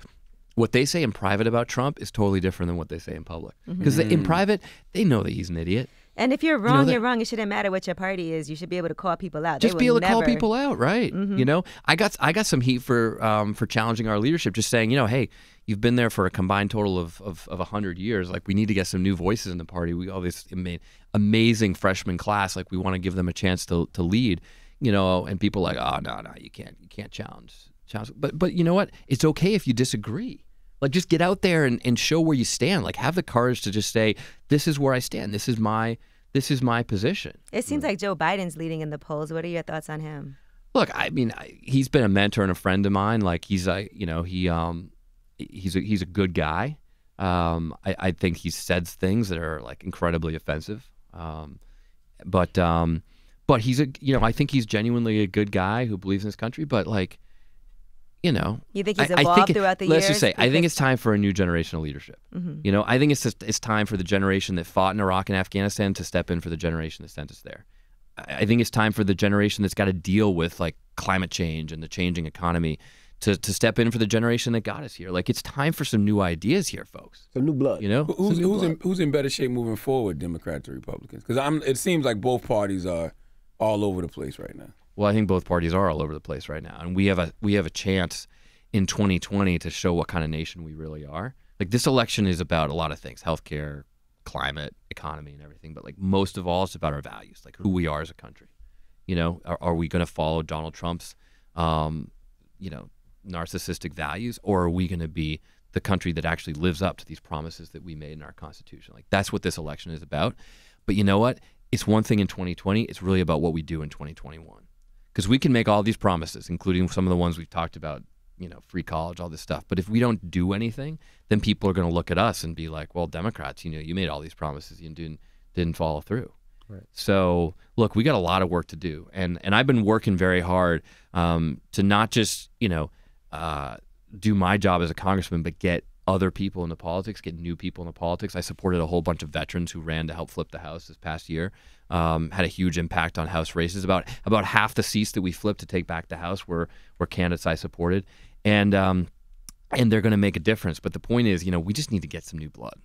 what they say in private about Trump is totally different than what they say in public. Mm-hmm. Because in mm. private, they know that he's an idiot. And if you're wrong, that- you're wrong. It shouldn't matter what your party is. You should be able to call people out. Just will be able to call people out, right? Mm-hmm. You know, I got I got some heat for um, for challenging our leadership, just saying, you know, hey, you've been there for a combined total of of of hundred years. Like we need to get some new voices in the party. We all this amazing freshman class. Like we want to give them a chance to to lead. You know, and people like, oh no, no, you can't you can't challenge challenge. But but you know what? It's okay if you disagree. Like just get out there and, and show where you stand. Like have the courage to just say, this is where I stand. This is my this is my position. It seems like Joe Biden's leading in the polls. What are your thoughts on him? Look, I mean, I- he's been a mentor and a friend of mine. Like he's a, you know, he um, he's a he's a good guy. Um, I, I think he says things that are like incredibly offensive. Um, but um, but he's a, you know, I think he's genuinely a good guy who believes in his country. But like, you know, You think he's I- I think it- throughout the years. let's just say, I think it's time for a new generation of leadership. Mm-hmm. You know, I think it's just, it's time for the generation that fought in Iraq and Afghanistan to step in for the generation that sent us there. I I think it's time for the generation that's got to deal with like climate change and the changing economy to, to step in for the generation that got us here. Like it's time for some new ideas here, folks. Some new blood. You know, Who's who's blood. in, who's in better shape moving forward, Democrats or Republicans? Because I'm. It seems like both parties are all over the place right now. Well, I think both parties are all over the place right now, and we have a we have a chance in 2020 to show what kind of nation we really are. Like this election is about a lot of things: healthcare, climate, economy, and everything. But like most of all, it's about our values, like who we are as a country. You know, are, are we going to follow Donald Trump's, um, you know, narcissistic values, or are we going to be the country that actually lives up to these promises that we made in our Constitution? Like that's what this election is about. But you know what? It's one thing in 2020. It's really about what we do in 2021 because we can make all these promises, including some of the ones we've talked about, you know, free college, all this stuff. But if we don't do anything, then people are going to look at us and be like, "Well, Democrats, you know, you made all these promises, you didn't didn't follow through." Right. So, look, we got a lot of work to do, and and I've been working very hard um, to not just you know uh, do my job as a congressman, but get other people into politics, get new people into politics. I supported a whole bunch of veterans who ran to help flip the House this past year. Um, had a huge impact on House races. About about half the seats that we flipped to take back the House were were candidates I supported, and um, and they're going to make a difference. But the point is, you know, we just need to get some new blood.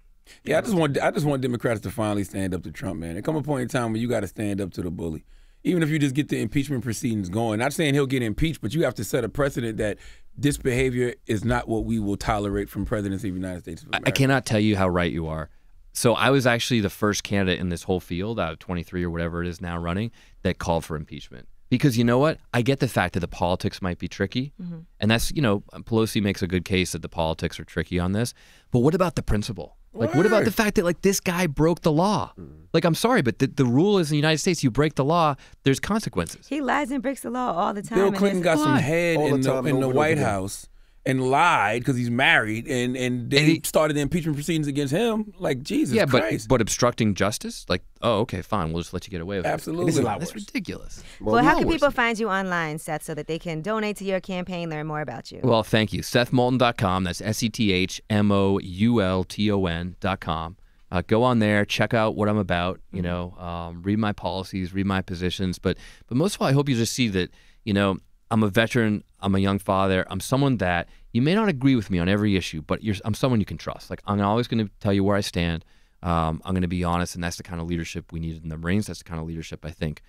Yeah, I just want I just want Democrats to finally stand up to Trump, man. There come a point in time where you got to stand up to the bully. Even if you just get the impeachment proceedings going. Not saying he'll get impeached, but you have to set a precedent that this behavior is not what we will tolerate from presidents of the United States of I- America. I cannot tell you how right you are. So I was actually the first candidate in this whole field out of 23 or whatever it is now running that called for impeachment. Because you know what? I get the fact that the politics might be tricky. Mm-hmm. And that's, you know, Pelosi makes a good case that the politics are tricky on this. But what about the principle? Like, what about the fact that, like, this guy broke the law? Mm. Like, I'm sorry, but the, the rule is in the United States you break the law, there's consequences. He lies and breaks the law all the time. Bill Clinton it's- got some head All in the, time, in the White over again. House, and lied because he's married, and and they And he- started the impeachment proceedings against him. Like Jesus yeah, but Christ. but obstructing justice, like, oh, okay, fine, we'll just let you get away with Absolutely. it. This is a lot That's ridiculous. Well, how can people than find you online, Seth, so that they can donate to your campaign, learn more about you? Well, thank you. SethMoulton.com. That's S E T H M O U L T O N.com. Uh, go on there, check out what I'm about. You know, um, read my policies, read my positions. But but most of all, I hope you just see that you know I'm a veteran. I'm a young father. I'm someone that you may not agree with me on every issue, but you're, I'm someone you can trust. Like I'm always going to tell you where I stand. Um, I'm going to be honest, and that's the kind of leadership we need in the Marines. That's the kind of leadership I think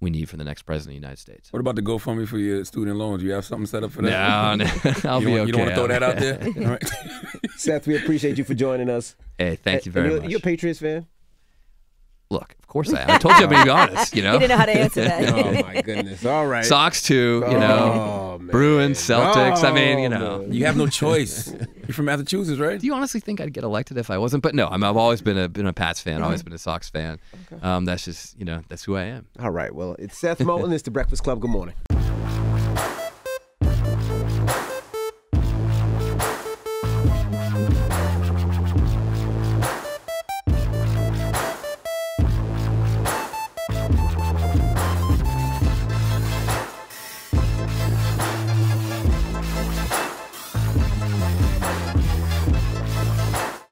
we need for the next president of the United States. what about the GoFundMe for your student loans? You have something set up for that? No, no, I'll you be don't, okay. You don't want to throw that out there? All right. Seth, we appreciate you for joining us. Hey, thank you And very you're, much. You're a Patriots fan? Look, of course I am. I told you I'm going to be honest. You know, know, didn't know how to answer that. oh my goodness! All right. Sox too. You know, Oh, man. Bruins, Celtics. I mean, you Oh, know. man. You have no choice. You're from Massachusetts, right? Do you honestly think I'd get elected if I wasn't? But no, I'm, I've always been a been a Pats fan. Always been a Sox fan. Um, that's just you know that's who I am. All right. Well, it's Seth Moulton. it's the Breakfast Club. Good morning.